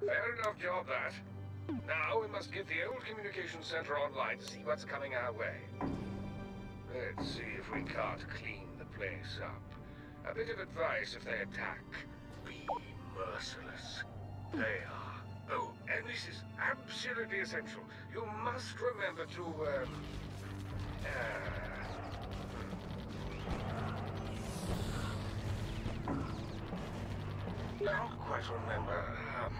Fair enough job, that. Now we must get the old communication center online to see what's coming our way. Let's see if we can't clean the place up. A bit of advice if they attack. Be merciless. They are. Oh, and this is absolutely essential. You must remember to, um... Uh, don't quite remember. Um,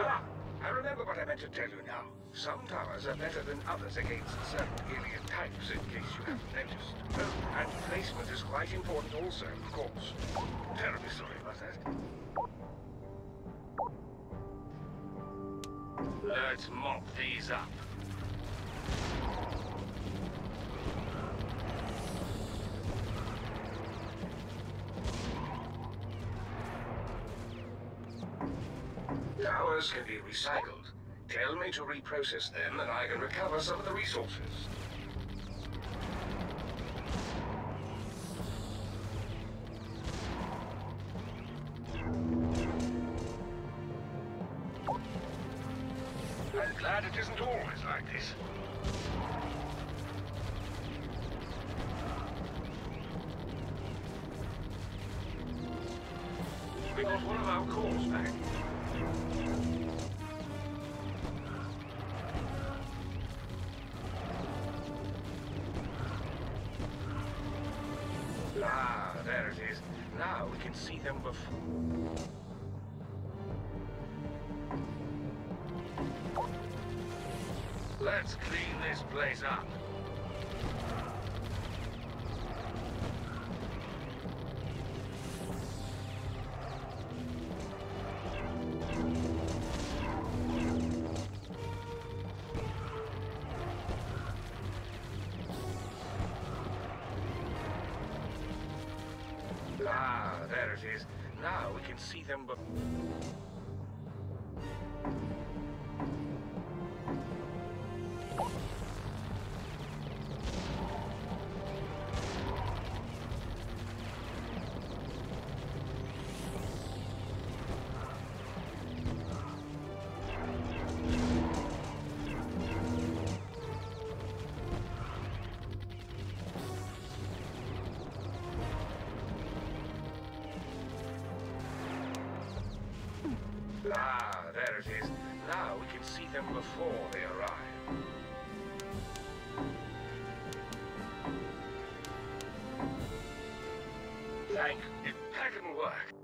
Ah, I remember what I meant to tell you now. Some towers are better than others against certain alien types, in case you haven't noticed. Oh, and placement is quite important also, of course. Terribly sorry about that. Let's mop these up. Can be recycled. Tell me to reprocess them and I can recover some of the resources. I'm glad it isn't always like this. We got one of our cores back. Ah, there it is. Now we can see them before. Let's clean this place up. There it is. Now we can see them Ah, there it is. Now we can see them before they arrive. Thank Impeccable work.